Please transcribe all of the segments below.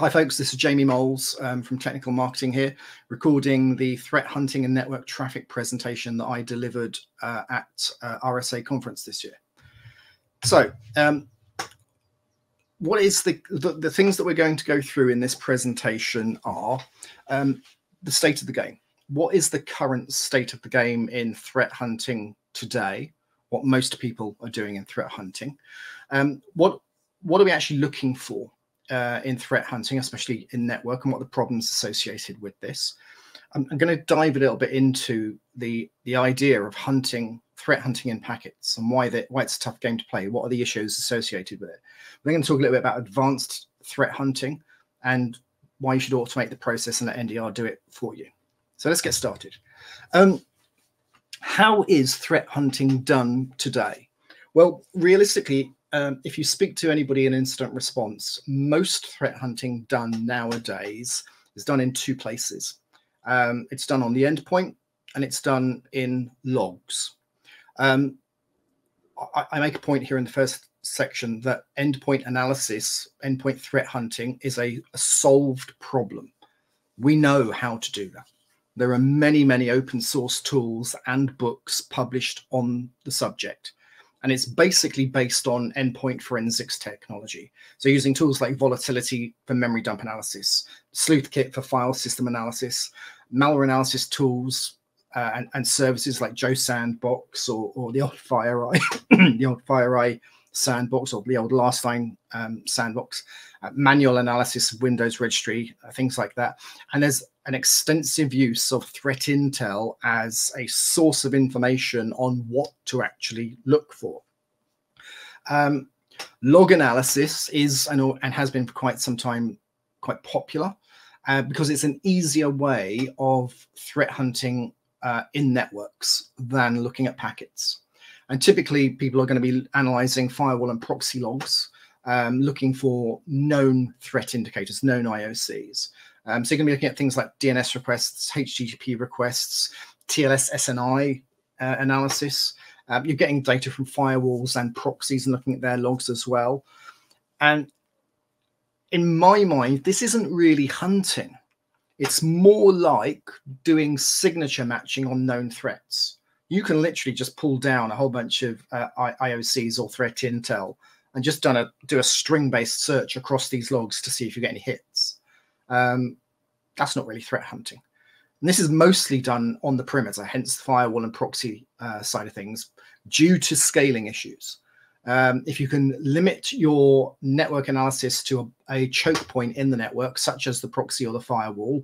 Hi, folks. This is Jamie Moles um, from Technical Marketing here, recording the threat hunting and network traffic presentation that I delivered uh, at uh, RSA conference this year. So, um, what is the, the, the things that we're going to go through in this presentation are um, the state of the game. What is the current state of the game in threat hunting today? What most people are doing in threat hunting. Um, what what are we actually looking for uh, in threat hunting, especially in network, and what the problems associated with this? I'm, I'm going to dive a little bit into the the idea of hunting threat hunting in packets and why that why it's a tough game to play. What are the issues associated with it? We're going to talk a little bit about advanced threat hunting and why you should automate the process and let NDR do it for you. So let's get started. Um, how is threat hunting done today? Well, realistically, um, if you speak to anybody in incident response, most threat hunting done nowadays is done in two places. Um, it's done on the endpoint and it's done in logs. Um, I, I, make a point here in the first section that endpoint analysis, endpoint threat hunting is a, a solved problem. We know how to do that. There are many, many open source tools and books published on the subject. And it's basically based on endpoint forensics technology. So using tools like volatility for memory dump analysis, sleuthkit for file system analysis, malware analysis tools uh, and, and, services like Joe Sandbox or, or the old FireEye, the old FireEye sandbox or the old Lastline um, sandbox, manual analysis of Windows registry, uh, things like that. And there's an extensive use of threat intel as a source of information on what to actually look for. Um, log analysis is and, and has been for quite some time quite popular uh, because it's an easier way of threat hunting uh, in networks than looking at packets. And typically, people are going to be analyzing firewall and proxy logs, um, looking for known threat indicators, known IOCs. Um, so you're going to be looking at things like DNS requests, HTTP requests, TLS SNI uh, analysis. Um, you're getting data from firewalls and proxies and looking at their logs as well. And in my mind, this isn't really hunting. It's more like doing signature matching on known threats. You can literally just pull down a whole bunch of uh, IOCs or threat intel and just done a do a string based search across these logs to see if you get any hits. Um, that's not really threat hunting. And this is mostly done on the perimeter, hence the firewall and proxy uh, side of things, due to scaling issues. Um, if you can limit your network analysis to a, a, choke point in the network, such as the proxy or the firewall,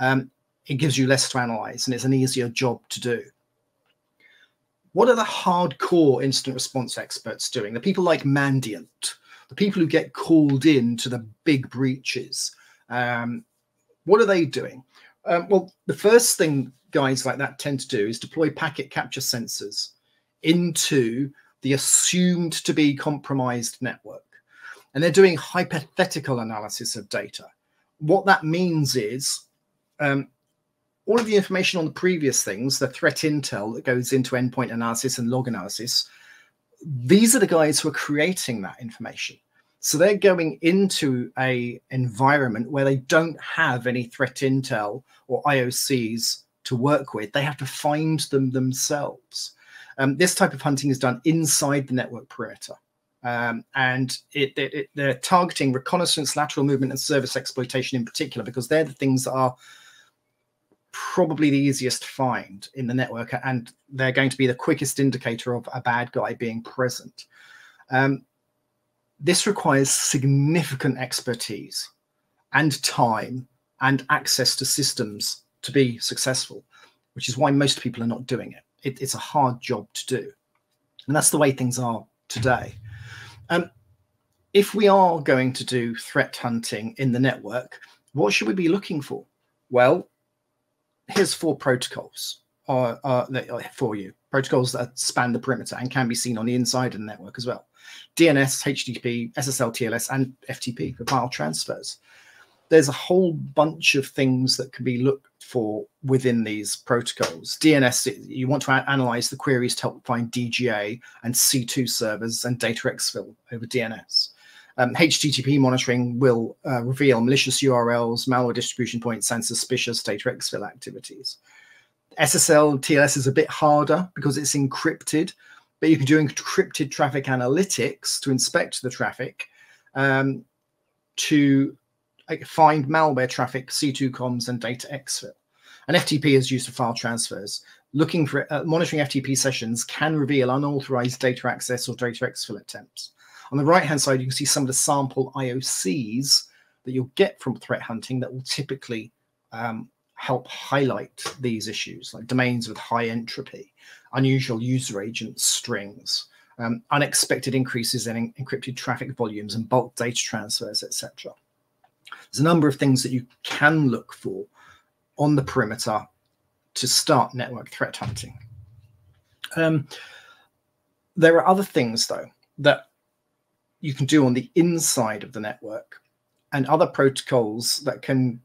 um, it gives you less to analyze and it's an easier job to do. What are the hardcore incident response experts doing? The people like Mandiant, the people who get called in to the big breaches. Um, what are they doing? Um, well, the first thing guys like that tend to do is deploy packet capture sensors into the assumed to be compromised network. And they're doing hypothetical analysis of data. What that means is um, all of the information on the previous things, the threat intel that goes into endpoint analysis and log analysis, these are the guys who are creating that information. So they're going into a environment where they don't have any threat intel or IOCs to work with. They have to find them themselves. Um, this type of hunting is done inside the network perimeter. Um, and it, it, it, they're targeting reconnaissance, lateral movement, and service exploitation in particular because they're the things that are probably the easiest find in the network, and they're going to be the quickest indicator of a bad guy being present. Um, this requires significant expertise and time and access to systems to be successful, which is why most people are not doing it. it it's a hard job to do. And that's the way things are today. Um, if we are going to do threat hunting in the network, what should we be looking for? Well, here's four protocols uh, uh, for you protocols that span the perimeter and can be seen on the inside of the network as well. DNS, HTTP, SSL, TLS, and FTP for file transfers. There's a whole bunch of things that can be looked for within these protocols. DNS, you want to analyze the queries to help find DGA and C2 servers and data exfil over DNS. Um, HTTP monitoring will uh, reveal malicious URLs, malware distribution points, and suspicious data exfil activities. SSL TLS is a bit harder because it's encrypted, but you can do encrypted traffic analytics to inspect the traffic um, to find malware traffic, C2 comms, and data exfil. And FTP is used for file transfers. Looking for uh, monitoring FTP sessions can reveal unauthorized data access or data exfil attempts. On the right hand side, you can see some of the sample IOCs that you'll get from threat hunting that will typically um, help highlight these issues, like domains with high entropy, unusual user agent strings, um, unexpected increases in encrypted traffic volumes and bulk data transfers, etc. There's a number of things that you can look for on the perimeter to start network threat hunting. Um, there are other things, though, that you can do on the inside of the network and other protocols that can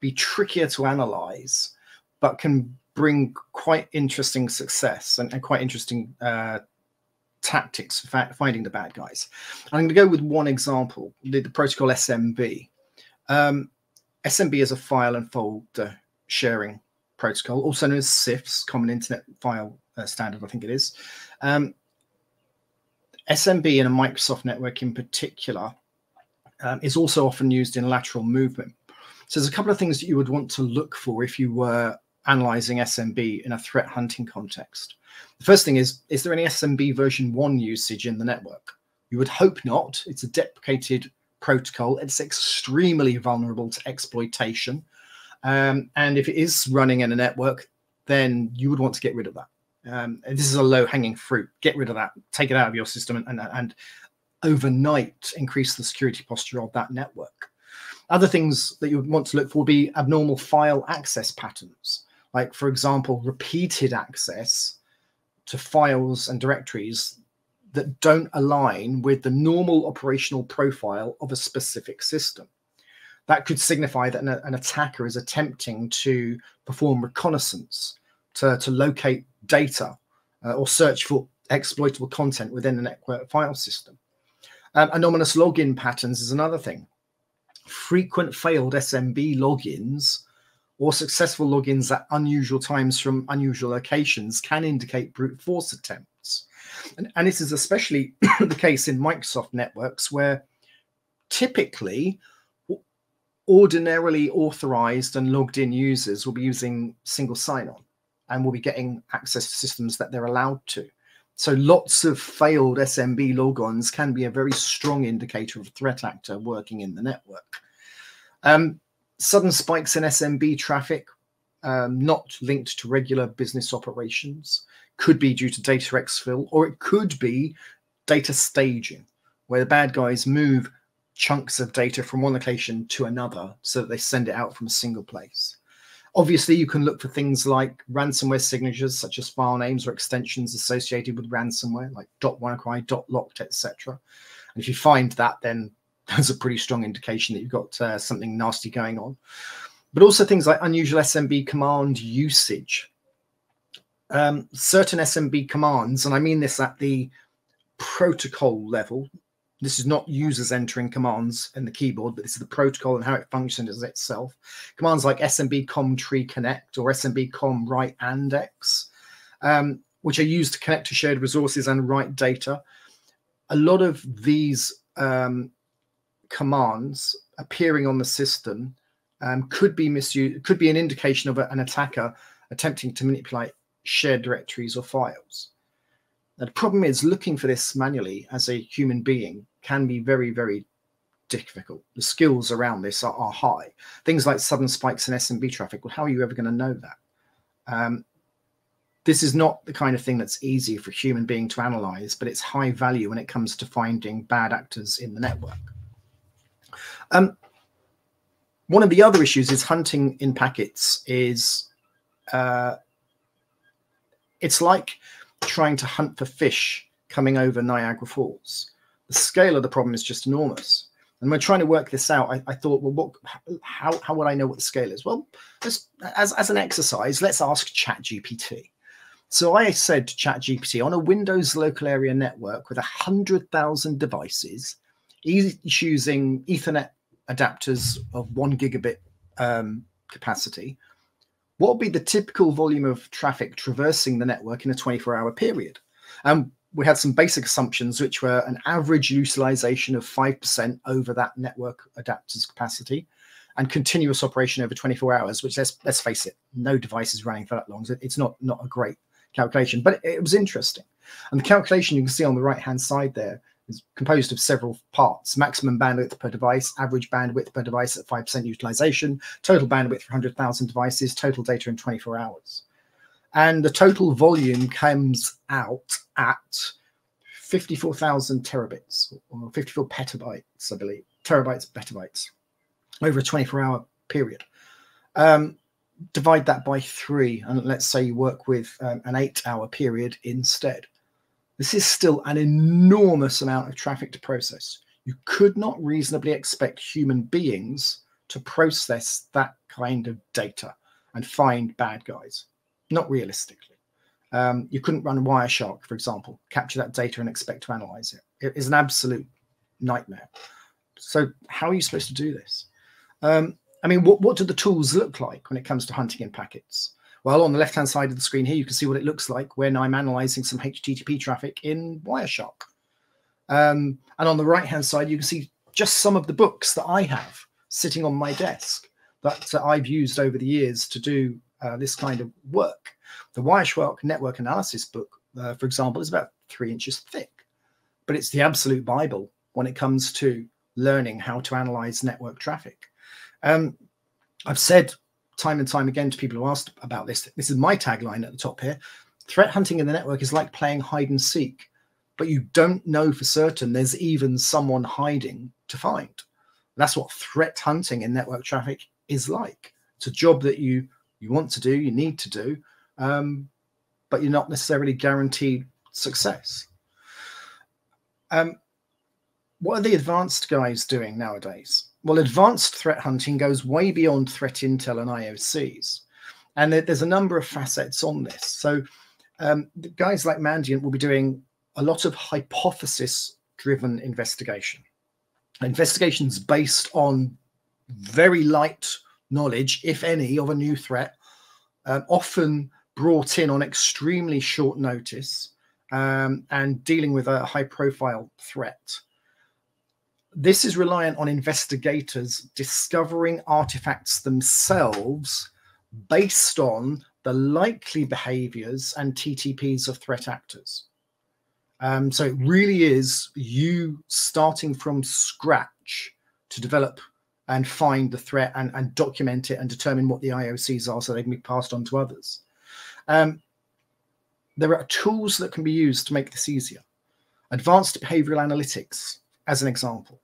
be trickier to analyze, but can bring quite interesting success and, and quite interesting uh, tactics for finding the bad guys. I'm going to go with one example, the, the protocol SMB. Um, SMB is a file and folder sharing protocol, also known as CIFS, Common Internet File uh, Standard, I think it is. Um, SMB in a Microsoft network in particular um, is also often used in lateral movement. So there's a couple of things that you would want to look for if you were analyzing SMB in a threat hunting context. The first thing is, is there any SMB version 1 usage in the network? You would hope not. It's a deprecated protocol. It's extremely vulnerable to exploitation. Um, and if it is running in a network, then you would want to get rid of that. Um, this is a low hanging fruit. Get rid of that. Take it out of your system and, and, and overnight increase the security posture of that network. Other things that you would want to look for would be abnormal file access patterns. Like, for example, repeated access to files and directories that don't align with the normal operational profile of a specific system. That could signify that an, an attacker is attempting to perform reconnaissance to, to locate data uh, or search for exploitable content within the network file system. Um, anomalous login patterns is another thing. Frequent failed SMB logins or successful logins at unusual times from unusual locations can indicate brute force attempts. And, and this is especially the case in Microsoft networks where typically ordinarily authorized and logged in users will be using single sign on and will be getting access to systems that they're allowed to. So lots of failed SMB logons can be a very strong indicator of a threat actor working in the network. Um, sudden spikes in SMB traffic, um, not linked to regular business operations, could be due to data exfil, or it could be data staging, where the bad guys move chunks of data from one location to another so that they send it out from a single place. Obviously, you can look for things like ransomware signatures, such as file names or extensions associated with ransomware, like .wannacry, .locked, etc. And if you find that, then that's a pretty strong indication that you've got uh, something nasty going on. But also things like unusual SMB command usage. Um, certain SMB commands, and I mean this at the protocol level, this is not users entering commands in the keyboard, but this is the protocol and how it functions as itself. Commands like SMB com tree connect or SMB com write index, um, which are used to connect to shared resources and write data. A lot of these um, commands appearing on the system um, could be misused, could be an indication of a, an attacker attempting to manipulate shared directories or files. The problem is looking for this manually as a human being can be very, very difficult. The skills around this are, are high. Things like sudden spikes in SMB traffic. Well, how are you ever going to know that? Um, this is not the kind of thing that's easy for a human being to analyze, but it's high value when it comes to finding bad actors in the network. Um, one of the other issues is hunting in packets is uh, it's like trying to hunt for fish coming over Niagara Falls. The scale of the problem is just enormous. And when trying to work this out, I, I thought, well, what, how, how would I know what the scale is? Well, as, as an exercise, let's ask ChatGPT. So I said to ChatGPT, on a Windows local area network with 100,000 devices, each using Ethernet adapters of one gigabit um, capacity, what would be the typical volume of traffic traversing the network in a 24 hour period? And we had some basic assumptions, which were an average utilization of 5% over that network adapter's capacity and continuous operation over 24 hours, which let's, let's face it, no device is running for that long. So it's not, not a great calculation, but it, it was interesting. And the calculation you can see on the right hand side there is composed of several parts maximum bandwidth per device, average bandwidth per device at 5% utilization, total bandwidth for 100,000 devices, total data in 24 hours. And the total volume comes out at 54,000 terabits or 54 petabytes, I believe, terabytes, petabytes over a 24 hour period. Um, divide that by three, and let's say you work with um, an eight hour period instead. This is still an enormous amount of traffic to process. You could not reasonably expect human beings to process that kind of data and find bad guys. Not realistically. Um, you couldn't run Wireshark, for example, capture that data and expect to analyze it. It is an absolute nightmare. So, how are you supposed to do this? Um, I mean, what, what do the tools look like when it comes to hunting in packets? Well, on the left-hand side of the screen here, you can see what it looks like when I'm analyzing some HTTP traffic in Wireshark. Um, and on the right-hand side, you can see just some of the books that I have sitting on my desk that uh, I've used over the years to do uh, this kind of work. The Wireshark Network Analysis book, uh, for example, is about three inches thick, but it's the absolute Bible when it comes to learning how to analyze network traffic. Um, I've said time and time again to people who asked about this. This is my tagline at the top here. Threat hunting in the network is like playing hide and seek, but you don't know for certain there's even someone hiding to find. That's what threat hunting in network traffic is like. It's a job that you you want to do, you need to do, um, but you're not necessarily guaranteed success. Um, what are the advanced guys doing nowadays? Well, advanced threat hunting goes way beyond threat intel and IOCs. And there's a number of facets on this. So, um, guys like Mandiant will be doing a lot of hypothesis driven investigation. Investigations based on very light knowledge, if any, of a new threat, uh, often brought in on extremely short notice um, and dealing with a high profile threat this is reliant on investigators discovering artifacts themselves based on the likely behaviors and TTPs of threat actors. Um, so it really is you starting from scratch to develop and find the threat and, and document it and determine what the IOCs are so they can be passed on to others. Um, there are tools that can be used to make this easier. Advanced behavioral analytics, as an example.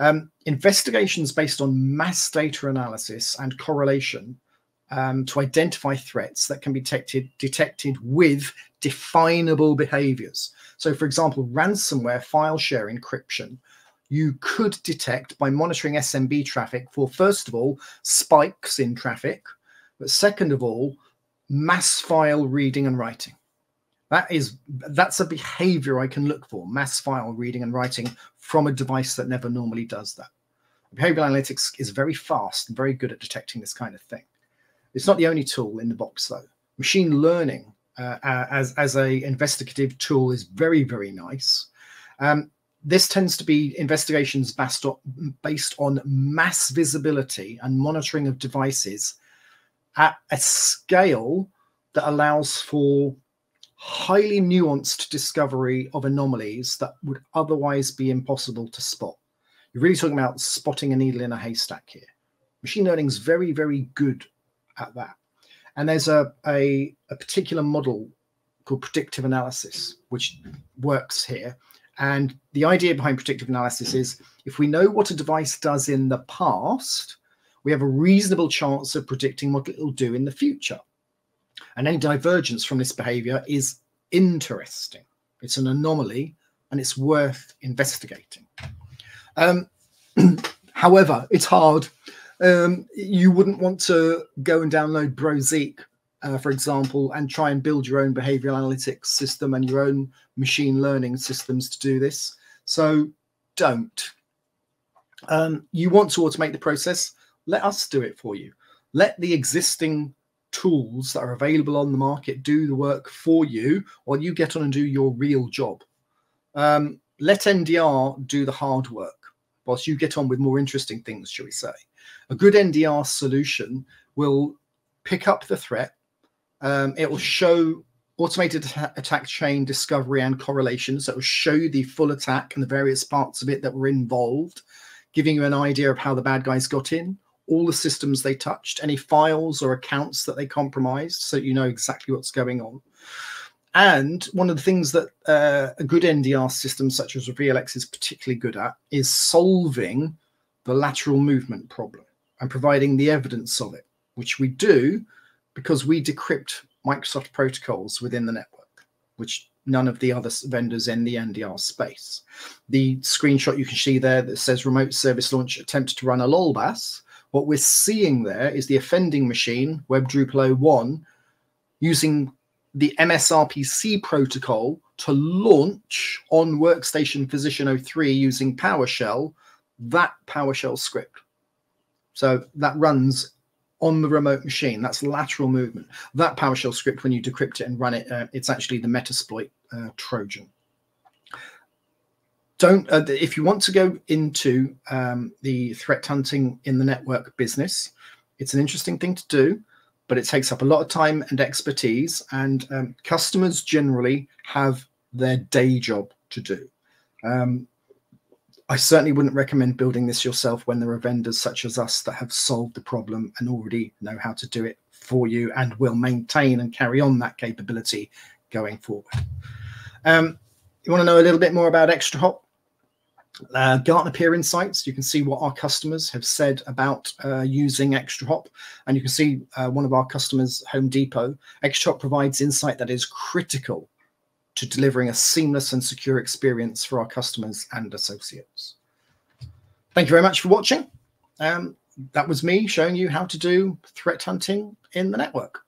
Um, investigations based on mass data analysis and correlation um, to identify threats that can be detected, detected with definable behaviors. So, for example, ransomware file share encryption, you could detect by monitoring SMB traffic for, first of all, spikes in traffic, but second of all, mass file reading and writing. That is that's a behavior I can look for, mass file reading and writing from a device that never normally does that. Behavioral analytics is very fast and very good at detecting this kind of thing. It's not the only tool in the box though. Machine learning uh, as, as a investigative tool is very, very nice. Um, this tends to be investigations based on, based on mass visibility and monitoring of devices at a scale that allows for highly nuanced discovery of anomalies that would otherwise be impossible to spot. You're really talking about spotting a needle in a haystack here. Machine learning is very, very good at that. And there's a, a, a particular model called predictive analysis, which works here. And the idea behind predictive analysis is if we know what a device does in the past, we have a reasonable chance of predicting what it will do in the future. And any divergence from this behavior is interesting. It's an anomaly and it's worth investigating. Um, however, it's hard. Um, you wouldn't want to go and download Bro Zeek, uh, for example, and try and build your own behavioral analytics system and your own machine learning systems to do this. So don't. Um, you want to automate the process? Let us do it for you. Let the existing tools that are available on the market do the work for you while you get on and do your real job. Um, let NDR do the hard work whilst you get on with more interesting things, shall we say. A good NDR solution will pick up the threat. Um, it will show automated attack chain discovery and correlations that will show you the full attack and the various parts of it that were involved, giving you an idea of how the bad guys got in, all the systems they touched, any files or accounts that they compromised, so you know exactly what's going on. And one of the things that uh, a good NDR system such as RevealX is particularly good at is solving the lateral movement problem and providing the evidence of it, which we do because we decrypt Microsoft protocols within the network, which none of the other vendors in the NDR space. The screenshot you can see there that says remote service launch attempt to run a LOLBAS, what we're seeing there is the offending machine, WebDrupal 01, using the MSRPC protocol to launch on Workstation Physician 03 using PowerShell that PowerShell script. So that runs on the remote machine. That's lateral movement. That PowerShell script, when you decrypt it and run it, uh, it's actually the Metasploit uh, Trojan. Don't uh, if you want to go into um, the threat hunting in the network business, it's an interesting thing to do, but it takes up a lot of time and expertise. And um, customers generally have their day job to do. Um, I certainly wouldn't recommend building this yourself when there are vendors such as us that have solved the problem and already know how to do it for you and will maintain and carry on that capability going forward. Um, you want to know a little bit more about ExtraHop? Uh, Gartner Peer Insights, you can see what our customers have said about uh, using ExtraHop. And you can see uh, one of our customers, Home Depot. ExtraHop provides insight that is critical to delivering a seamless and secure experience for our customers and associates. Thank you very much for watching. Um, that was me showing you how to do threat hunting in the network.